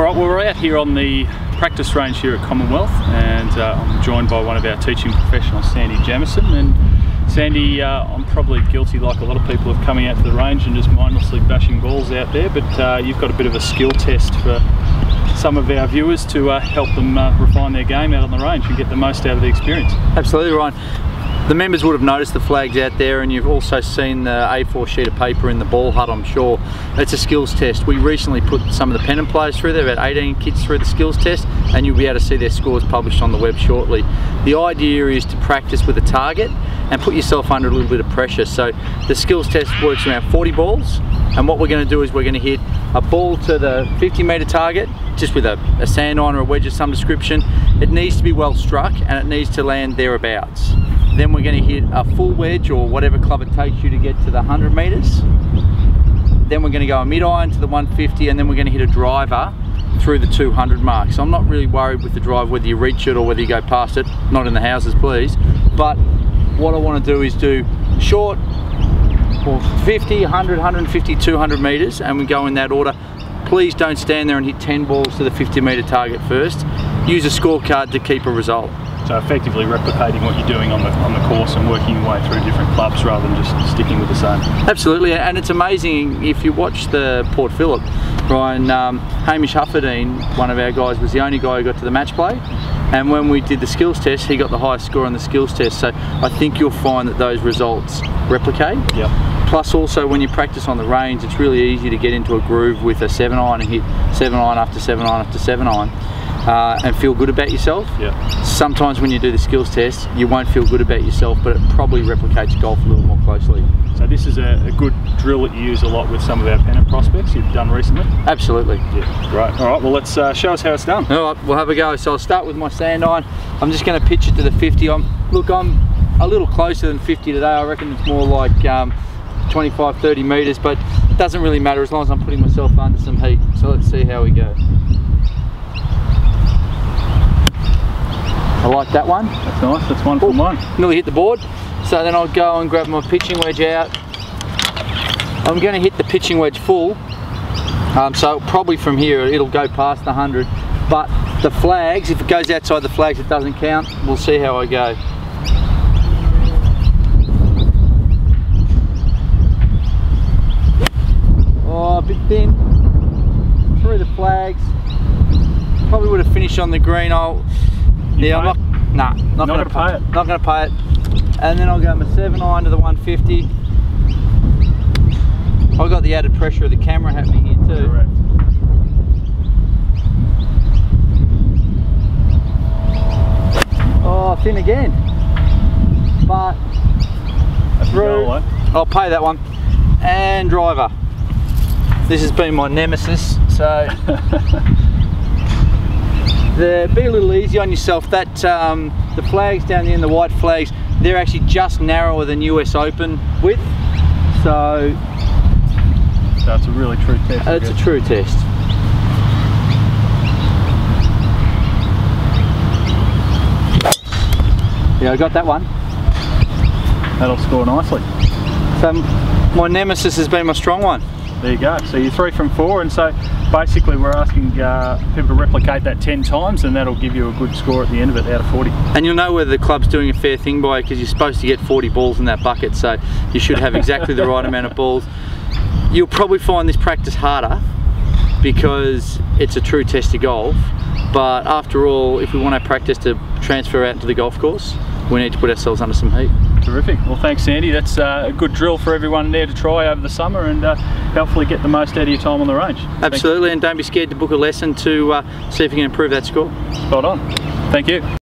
Right, well we're out here on the practice range here at Commonwealth and uh, I'm joined by one of our teaching professionals, Sandy Jamieson. And Sandy, uh, I'm probably guilty like a lot of people of coming out to the range and just mindlessly bashing balls out there, but uh, you've got a bit of a skill test for some of our viewers to uh, help them uh, refine their game out on the range and get the most out of the experience. Absolutely, Ryan. The members would have noticed the flags out there and you've also seen the A4 sheet of paper in the ball hut I'm sure. It's a skills test. We recently put some of the pennant players through there, about 18 kids through the skills test and you'll be able to see their scores published on the web shortly. The idea is to practice with a target and put yourself under a little bit of pressure. So the skills test works around 40 balls and what we're going to do is we're going to hit a ball to the 50 metre target just with a, a sand iron or a wedge of some description. It needs to be well struck and it needs to land thereabouts. Then we're going to hit a full wedge or whatever club it takes you to get to the 100 metres. Then we're going to go a mid iron to the 150 and then we're going to hit a driver through the 200 mark. So I'm not really worried with the drive whether you reach it or whether you go past it. Not in the houses please. But what I want to do is do short or 50, 100, 150, 200 metres and we go in that order. Please don't stand there and hit 10 balls to the 50 metre target first. Use a scorecard to keep a result. So effectively replicating what you're doing on the on the course and working your way through different clubs rather than just sticking with the same. Absolutely, and it's amazing if you watch the Port Phillip. Ryan um, Hamish Hufferdine, one of our guys, was the only guy who got to the match play. And when we did the skills test, he got the highest score on the skills test. So I think you'll find that those results replicate. Yep. Plus also when you practice on the range, it's really easy to get into a groove with a seven iron and hit seven iron after seven iron after seven iron uh, and feel good about yourself. Yeah. Sometimes when you do the skills test, you won't feel good about yourself, but it probably replicates golf a little more closely. So this is a, a, good drill that you use a lot with some of our pennant prospects you've done recently? Absolutely. Yeah, great. All right, well let's uh, show us how it's done. All right, we'll have a go. So I'll start with my sand iron. I'm just going to pitch it to the 50. I'm, look, I'm a little closer than 50 today. I reckon it's more like um, 25, 30 metres, but it doesn't really matter as long as I'm putting myself under some heat. So let's see how we go. I like that one. That's nice, that's one from one. Nearly hit the board. So then I'll go and grab my pitching wedge out. I'm going to hit the pitching wedge full. Um, so probably from here it'll go past the 100. But the flags, if it goes outside the flags it doesn't count. We'll see how I go. Oh, a bit thin. Through the flags. Probably would have finished on the green. I'll yeah, I'm not, nah, not, not gonna, gonna pay it. Not gonna pay it. And then I'll go my seven iron to the 150. I've got the added pressure of the camera happening here too. Correct. Oh, thin again. But That's through, I'll pay that one. And driver. This has been my nemesis, so be a little easy on yourself. That um, the flags down there, the white flags, they're actually just narrower than US Open width. So, so it's a really true test. It's a true test. Yeah, I got that one. That'll score nicely. So my nemesis has been my strong one. There you go. So you're three from four, and so basically we're asking uh, people to replicate that 10 times, and that'll give you a good score at the end of it out of 40. And you'll know whether the club's doing a fair thing by because you're supposed to get 40 balls in that bucket, so you should have exactly the right amount of balls. You'll probably find this practice harder because it's a true test of golf. But after all, if we want our practice to transfer out to the golf course, we need to put ourselves under some heat. Terrific. Well, thanks, Sandy. That's uh, a good drill for everyone there to try over the summer and uh, hopefully get the most out of your time on the range. Absolutely, and don't be scared to book a lesson to uh, see if you can improve that score. Spot on. Thank you.